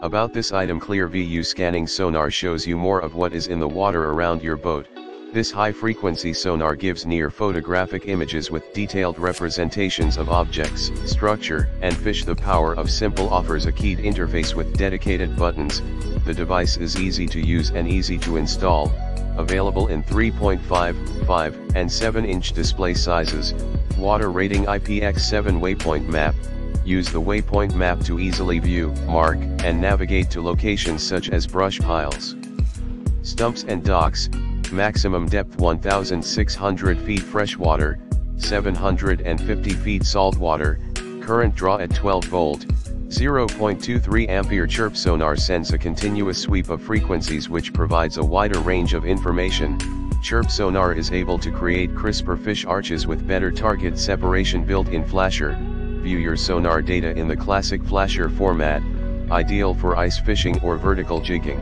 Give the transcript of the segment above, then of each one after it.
About this item Clear VU scanning sonar shows you more of what is in the water around your boat. This high-frequency sonar gives near photographic images with detailed representations of objects, structure, and fish. The power of Simple offers a keyed interface with dedicated buttons. The device is easy to use and easy to install, available in 3.5, 5, and 7-inch display sizes, water rating IPX7 waypoint map, use the waypoint map to easily view, mark, and navigate to locations such as brush piles. Stumps and docks, maximum depth 1600 feet freshwater, 750 feet saltwater, current draw at 12 volt, 0.23 ampere chirp sonar sends a continuous sweep of frequencies which provides a wider range of information. Chirp sonar is able to create crisper fish arches with better target separation built in flasher, view your sonar data in the classic flasher format, ideal for ice fishing or vertical jigging.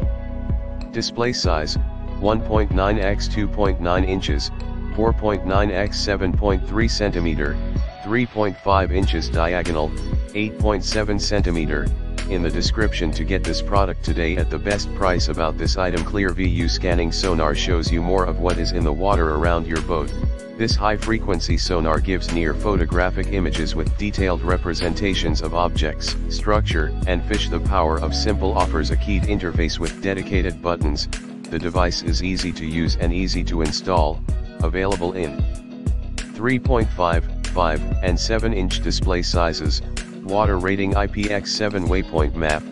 Display size, 1.9 x 2.9 inches, 4.9 x 7.3 cm, 3.5 inches diagonal, 8.7 cm, in the description to get this product today at the best price about this item Clear VU scanning sonar shows you more of what is in the water around your boat. This high-frequency sonar gives near photographic images with detailed representations of objects, structure, and fish. The power of Simple offers a keyed interface with dedicated buttons, the device is easy to use and easy to install, available in 3.5, 5, and 7-inch display sizes, water rating IPX7 waypoint map,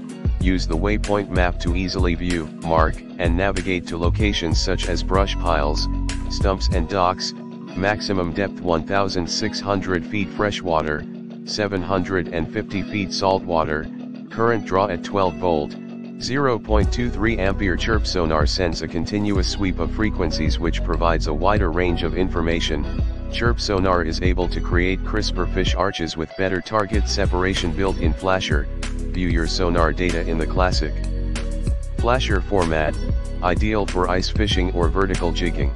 use the waypoint map to easily view, mark, and navigate to locations such as brush piles, stumps and docks, maximum depth 1600 feet freshwater, 750 feet saltwater, current draw at 12 volt, 0.23 ampere chirp sonar sends a continuous sweep of frequencies which provides a wider range of information. Chirp sonar is able to create crisper fish arches with better target separation built in flasher. View your sonar data in the classic flasher format, ideal for ice fishing or vertical jigging.